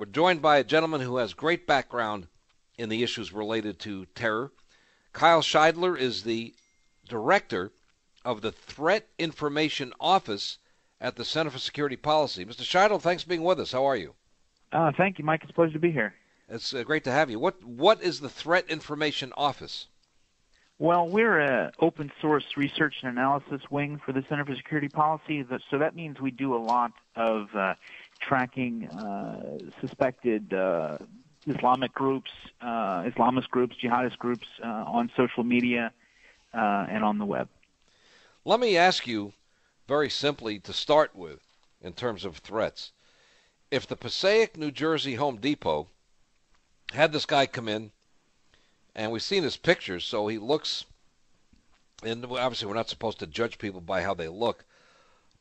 We're joined by a gentleman who has great background in the issues related to terror. Kyle Shideler is the director of the Threat Information Office at the Center for Security Policy. Mr. Shideler, thanks for being with us. How are you? Uh, thank you, Mike. It's a pleasure to be here. It's uh, great to have you. What What is the Threat Information Office? Well, we're an open source research and analysis wing for the Center for Security Policy. So that means we do a lot of uh, tracking uh, suspected uh, Islamic groups, uh, Islamist groups, jihadist groups on social media and on the web. Let me ask you very simply to start with, in terms of threats. If the Passaic, New Jersey Home Depot had this guy come in, and we've seen his pictures, so he looks, and obviously we're not supposed to judge people by how they look,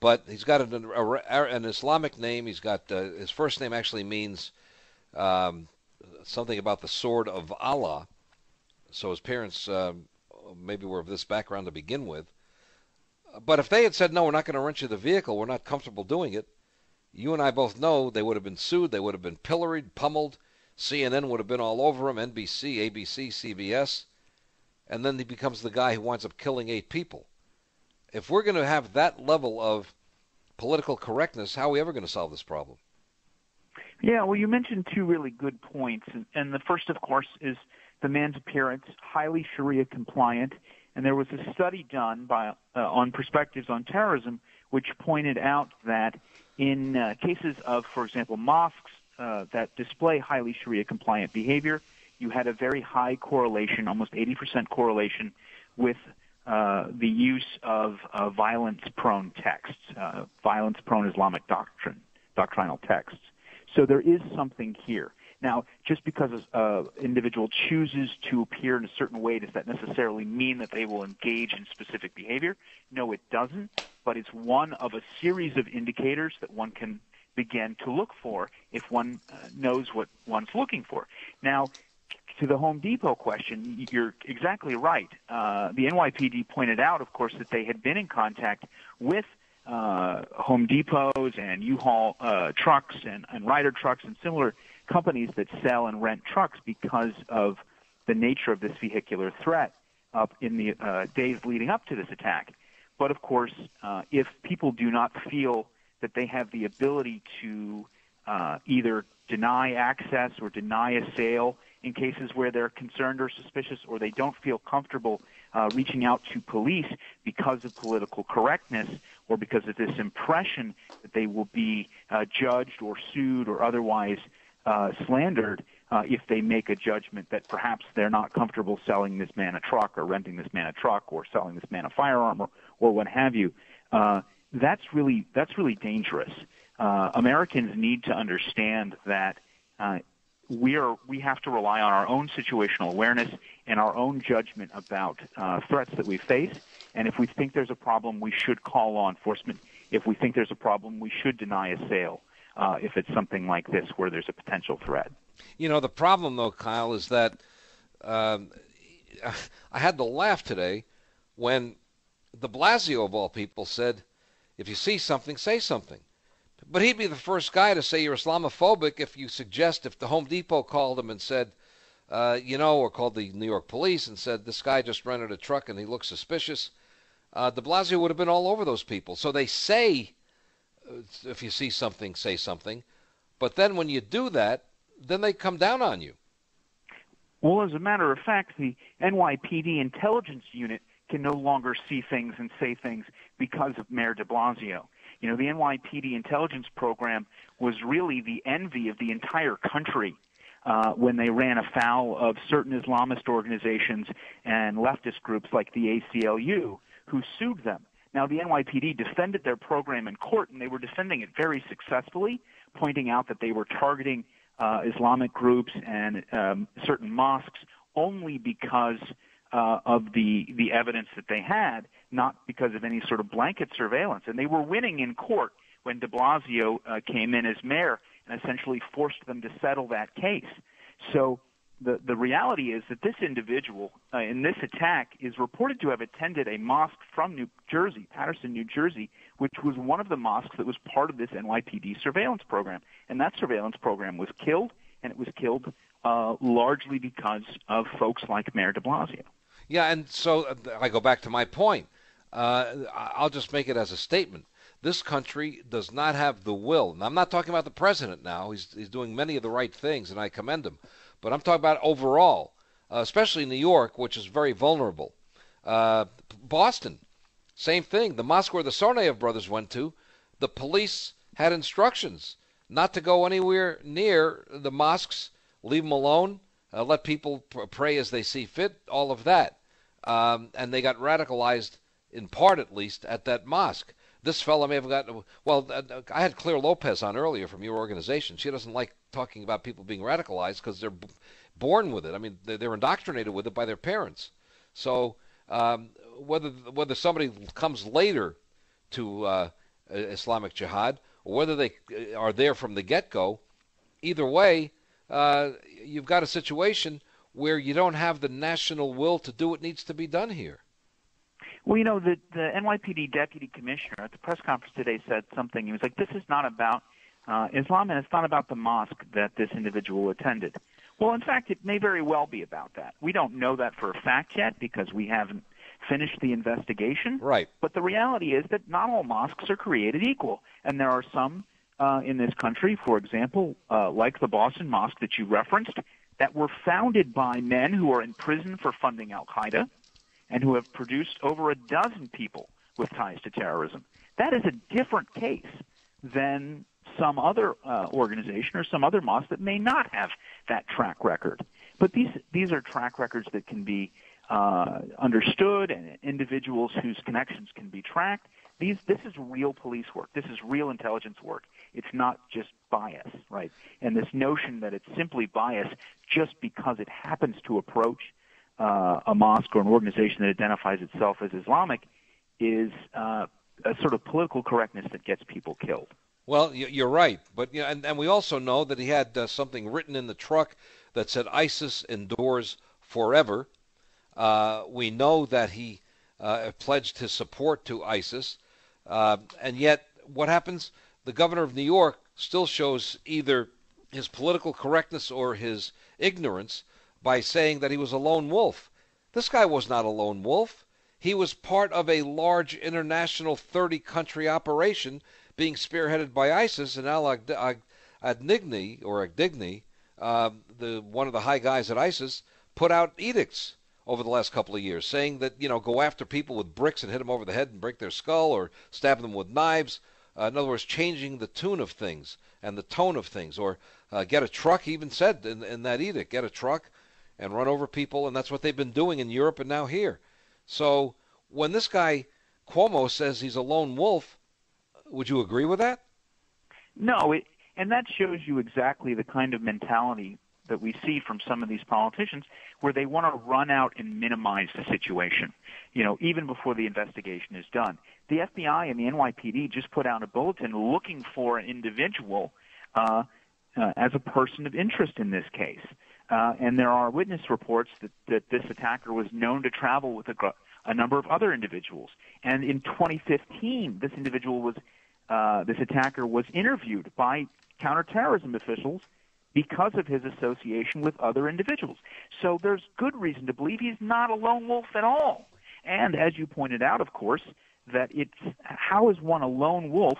but he's got an, an Islamic name. He's got uh, his first name actually means um, something about the sword of Allah. So his parents um, maybe were of this background to begin with. But if they had said, no, we're not going to rent you the vehicle, we're not comfortable doing it, you and I both know they would have been sued, they would have been pilloried, pummeled. CNN would have been all over him, NBC, ABC, CBS. And then he becomes the guy who winds up killing eight people. If we're going to have that level of political correctness, how are we ever going to solve this problem? Yeah, well, you mentioned two really good points. And, and the first, of course, is the man's appearance, highly Sharia compliant. And there was a study done by, uh, on perspectives on terrorism which pointed out that in uh, cases of, for example, mosques uh, that display highly Sharia compliant behavior, you had a very high correlation, almost 80% correlation, with uh, the use of uh, violence-prone texts, uh, violence-prone Islamic doctrine, doctrinal texts. So there is something here. Now, just because an uh, individual chooses to appear in a certain way, does that necessarily mean that they will engage in specific behavior? No, it doesn't. But it's one of a series of indicators that one can begin to look for if one uh, knows what one's looking for. Now, to the Home Depot question, you're exactly right. Uh, the NYPD pointed out, of course, that they had been in contact with uh, Home Depots and U-Haul uh, trucks and, and Ryder trucks and similar companies that sell and rent trucks because of the nature of this vehicular threat up in the uh, days leading up to this attack. But of course, uh, if people do not feel that they have the ability to uh, either deny access or deny a sale in cases where they're concerned or suspicious or they don't feel comfortable uh, reaching out to police because of political correctness or because of this impression that they will be uh, judged or sued or otherwise uh, slandered uh, if they make a judgment that perhaps they're not comfortable selling this man a truck or renting this man a truck or selling this man a firearm or, or what have you. Uh, that's really that's really dangerous. Uh, Americans need to understand that we are we have to rely on our own situational awareness and our own judgment about uh, threats that we face. And if we think there's a problem, we should call law enforcement. If we think there's a problem, we should deny a sale. Uh, if it's something like this where there's a potential threat. You know, the problem though, Kyle, is that um, I had to laugh today when De Blasio, of all people, said, "If you see something, say something." But he'd be the first guy to say you're Islamophobic if you suggest if the Home Depot called him and said, uh, you know, or called the New York police and said this guy just rented a truck and he looks suspicious. Uh, De Blasio would have been all over those people. So they say, uh, if you see something, say something. But then when you do that, then they come down on you. Well, as a matter of fact, the NYPD intelligence unit can no longer see things and say things because of Mayor de Blasio. You know, the NYPD intelligence program was really the envy of the entire country uh, when they ran afoul of certain Islamist organizations and leftist groups like the ACLU who sued them. Now, the NYPD defended their program in court, and they were defending it very successfully, pointing out that they were targeting uh, Islamic groups and um, certain mosques only because uh, of the the evidence that they had, not because of any sort of blanket surveillance. And they were winning in court when De Blasio uh, came in as mayor and essentially forced them to settle that case. So the, the reality is that this individual uh, in this attack is reported to have attended a mosque from New Jersey, Paterson, New Jersey, which was one of the mosques that was part of this NYPD surveillance program. And that surveillance program was killed, and it was killed uh, largely because of folks like Mayor de Blasio. Yeah, and so uh, I go back to my point. Uh, I'll just make it as a statement. This country does not have the will. And I'm not talking about the president now. He's, he's doing many of the right things, and I commend him. But I'm talking about overall, uh, especially New York, which is very vulnerable. Uh, Boston, same thing. The mosque where the Tsarnaev brothers went to, the police had instructions not to go anywhere near the mosques, leave them alone, uh, let people pray as they see fit, all of that. Um, and they got radicalized, in part at least, at that mosque. This fellow may have gotten. Well, I had Clare Lopez on earlier from your organization. She doesn't like talking about people being radicalized because they're b- born with it. I mean, they're indoctrinated with it by their parents. So um, whether whether somebody comes later to uh, Islamic Jihad or whether they uh, are there from the get-go, either way, uh, you've got a situation where you don't have the national will to do what needs to be done here. Well, you know, the, the NYPD deputy commissioner at the press conference today said something. He was like, "This is not about uh, Islam, and it's not about the mosque that this individual attended." Well, in fact, it may very well be about that. We don't know that for a fact yet because we haven't finished the investigation. Right. But the reality is that not all mosques are created equal, and there are some uh, in this country, for example, uh, like the Boston Mosque that you referenced, that were founded by men who are in prison for funding Al Qaeda and who have produced over a dozen people with ties to terrorism. That is a different case than some other uh, organization or some other mosque that may not have that track record. But these these are track records that can be uh, understood and individuals whose connections can be tracked. These this is real police work. This is real intelligence work. It's not just bias, right? And this notion that it's simply bias just because it happens to approach uh, a mosque or an organization that identifies itself as Islamic is uh, a sort of political correctness that gets people killed. Well, you're right, but you know, and, and we also know that he had uh, something written in the truck that said ISIS endures forever. Uh, we know that he uh, pledged his support to ISIS, uh, and yet what happens? The governor of New York still shows either his political correctness or his ignorance by saying that he was a lone wolf. This guy was not a lone wolf. He was part of a large international 30 country operation being spearheaded by ISIS and Al Adnigni, or Agdigni, uh, the, one of the high guys at ISIS, put out edicts over the last couple of years saying that, you know, go after people with bricks and hit them over the head and break their skull or stab them with knives. Uh, in other words, changing the tune of things and the tone of things. Or uh, get a truck, he even said in, in that edict, get a truck and run over people, and that's what they've been doing in Europe and now here. So when this guy Cuomo says he's a lone wolf, would you agree with that? No, it, and that shows you exactly the kind of mentality that we see from some of these politicians where they want to run out and minimize the situation, you know, even before the investigation is done. The FBI and the NYPD just put out a bulletin looking for an individual uh, uh, as a person of interest in this case. Uh, and there are witness reports that, that this attacker was known to travel with a, a number of other individuals. And in 2015, this individual was, uh, this attacker was interviewed by counterterrorism officials because of his association with other individuals. So there's good reason to believe he's not a lone wolf at all. And as you pointed out, of course, that it's how is one a lone wolf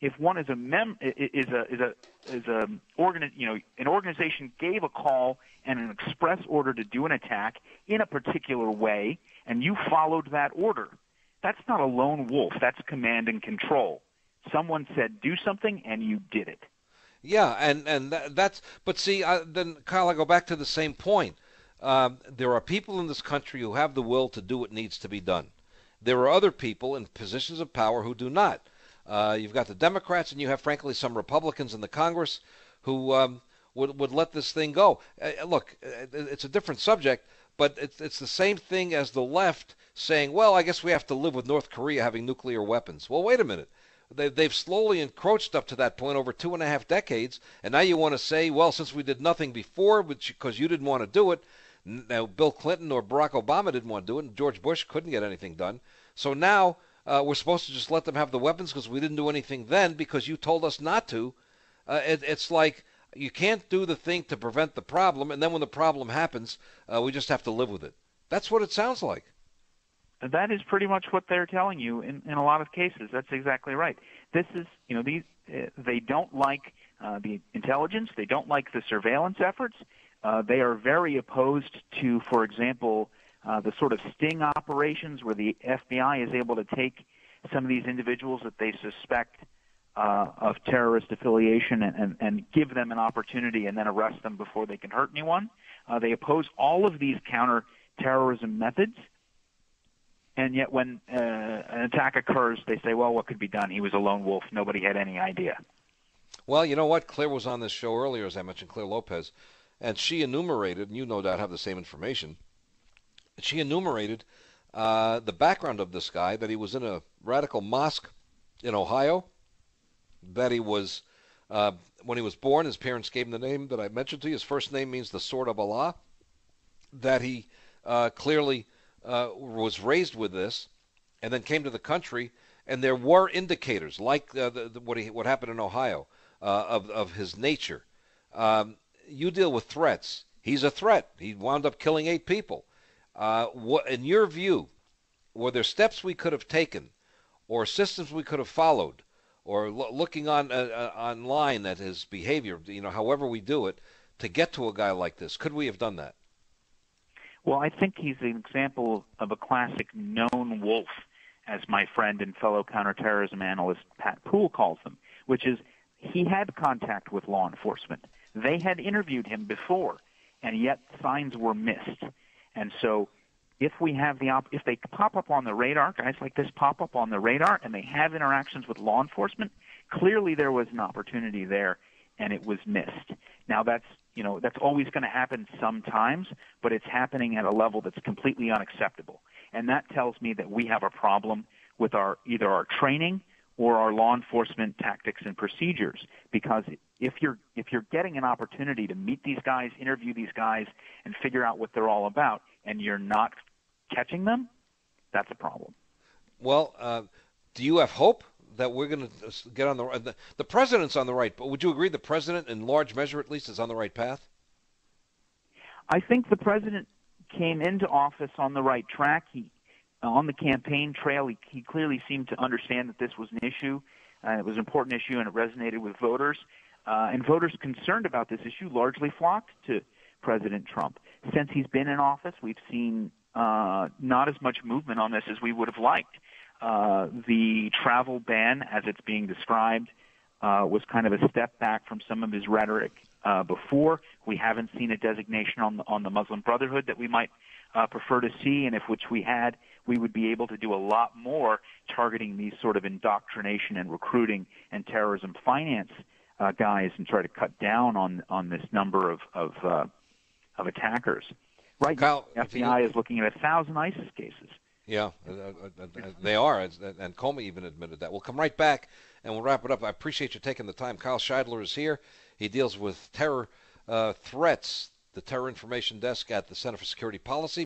if one is a mem is a is a is a organ you know an organization gave a call and an express order to do an attack in a particular way and you followed that order that's not a lone wolf that's command and control someone said do something and you did it yeah and and that, that's but see uh, then Kyle I go back to the same point um, there are people in this country who have the will to do what needs to be done there are other people in positions of power who do not uh, you've got the Democrats, and you have, frankly, some Republicans in the Congress who um, would would let this thing go. Uh, look, uh, it's a different subject, but it's it's the same thing as the left saying, "Well, I guess we have to live with North Korea having nuclear weapons." Well, wait a minute. They, they've slowly encroached up to that point over two and a half decades, and now you want to say, well, since we did nothing before, because you didn't want to do it, now Bill Clinton or Barack Obama didn't want to do it, and George Bush couldn't get anything done. So now uh, we're supposed to just let them have the weapons because we didn't do anything then because you told us not to. Uh, it, it's like you can't do the thing to prevent the problem, and then when the problem happens, uh, we just have to live with it. That's what it sounds like. That is pretty much what they're telling you in, in a lot of cases. That's exactly right. This is, you know, these uh, they don't like uh, the intelligence. They don't like the surveillance efforts. Uh, they are very opposed to, for example, uh, the sort of sting operations where the FBI is able to take some of these individuals that they suspect uh, of terrorist affiliation and, and, and give them an opportunity and then arrest them before they can hurt anyone. Uh, they oppose all of these counterterrorism methods. And yet, when uh, an attack occurs, they say, well, what could be done? He was a lone wolf. Nobody had any idea. Well, you know what? Clare was on this show earlier, as I mentioned, Clare Lopez, and she enumerated, and you no doubt have the same information, she enumerated uh, the background of this guy that he was in a radical mosque in Ohio, that he was, uh, when he was born, his parents gave him the name that I mentioned to you. His first name means the sword of Allah, that he uh, clearly uh, was raised with this and then came to the country. And there were indicators, like uh, the, the, what, he, what happened in Ohio, uh, of, of his nature. Um, you deal with threats. He's a threat. He wound up killing eight people. Uh, what, in your view, were there steps we could have taken, or systems we could have followed, or lo- looking on uh, uh, online at his behavior, you know, however we do it, to get to a guy like this? Could we have done that? Well, I think he's an example of a classic known wolf, as my friend and fellow counterterrorism analyst Pat Poole calls them, which is he had contact with law enforcement. They had interviewed him before, and yet signs were missed. And so if we have the op- if they pop up on the radar, guys like this pop up on the radar and they have interactions with law enforcement, clearly there was an opportunity there and it was missed. Now that's you know that's always going to happen sometimes, but it's happening at a level that's completely unacceptable. And that tells me that we have a problem with our either our training or our law enforcement tactics and procedures because if you're if you're getting an opportunity to meet these guys, interview these guys and figure out what they're all about and you're not catching them, that's a problem. Well, uh, do you have hope that we're going to get on the, the the president's on the right? But would you agree the president, in large measure at least, is on the right path? I think the president came into office on the right track. He on the campaign trail, he, he clearly seemed to understand that this was an issue. Uh, it was an important issue, and it resonated with voters. Uh, and voters concerned about this issue largely flocked to President Trump. Since he's been in office, we've seen uh, not as much movement on this as we would have liked. Uh, the travel ban, as it's being described, uh, was kind of a step back from some of his rhetoric uh, before. We haven't seen a designation on the, on the Muslim Brotherhood that we might uh, prefer to see, and if which we had, we would be able to do a lot more targeting these sort of indoctrination and recruiting and terrorism finance uh, guys and try to cut down on on this number of of, uh, of attackers. Right Kyle, now, FBI you, is looking at a thousand ISIS cases. Yeah, uh, uh, uh, they are, and Comey even admitted that. We'll come right back and we'll wrap it up. I appreciate you taking the time. Kyle Shideler is here. He deals with terror uh, threats, the Terror Information Desk at the Center for Security Policy.